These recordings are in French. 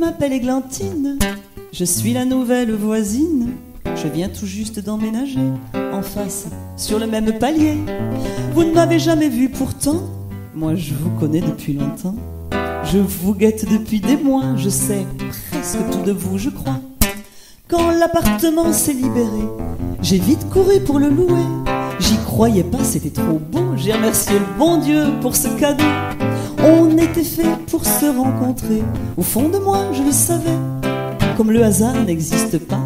m'appelle Églantine, je suis la nouvelle voisine. Je viens tout juste d'emménager en face, sur le même palier. Vous ne m'avez jamais vu pourtant, moi je vous connais depuis longtemps. Je vous guette depuis des mois, je sais presque tout de vous, je crois. Quand l'appartement s'est libéré, j'ai vite couru pour le louer. J'y croyais pas, c'était trop beau. J'ai remercié le bon Dieu pour ce cadeau. Fait pour se rencontrer. Au fond de moi, je le savais. Comme le hasard n'existe pas.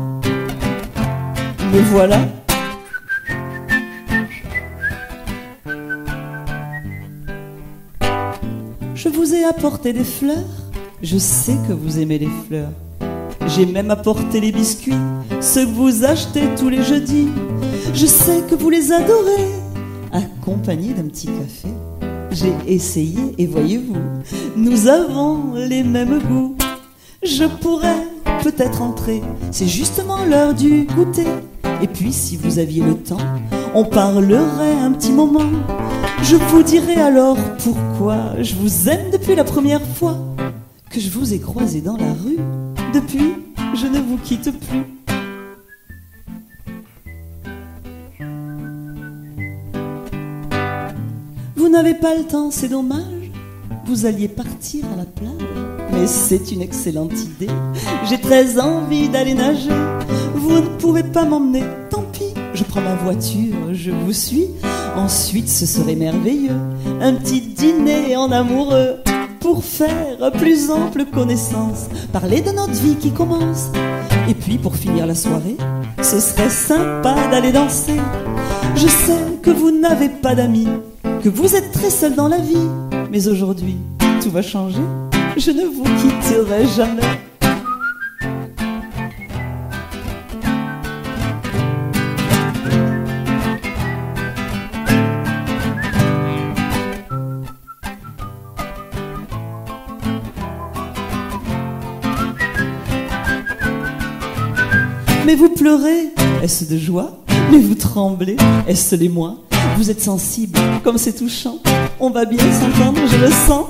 Me voilà. Je vous ai apporté des fleurs. Je sais que vous aimez les fleurs. J'ai même apporté les biscuits, ceux que vous achetez tous les jeudis. Je sais que vous les adorez, accompagnés d'un petit café. J'ai essayé et voyez-vous, nous avons les mêmes goûts. Je pourrais peut-être entrer, c'est justement l'heure du goûter. Et puis si vous aviez le temps, on parlerait un petit moment. Je vous dirai alors pourquoi je vous aime depuis la première fois que je vous ai croisé dans la rue. Depuis, je ne vous quitte plus. N'avez pas le temps, c'est dommage. Vous alliez partir à la plage. Mais c'est une excellente idée. J'ai très envie d'aller nager. Vous ne pouvez pas m'emmener, tant pis. Je prends ma voiture, je vous suis. Ensuite, ce serait merveilleux. Un petit dîner en amoureux pour faire plus ample connaissance, parler de notre vie qui commence. Et puis pour finir la soirée, ce serait sympa d'aller danser. Je sais que vous n'avez pas d'amis, que vous êtes très seul dans la vie, mais aujourd'hui tout va changer. Je ne vous quitterai jamais. Mais vous pleurez, est-ce de joie? Mais vous tremblez, est-ce les mois Vous êtes sensible, comme c'est touchant. On va bien s'entendre, je le sens.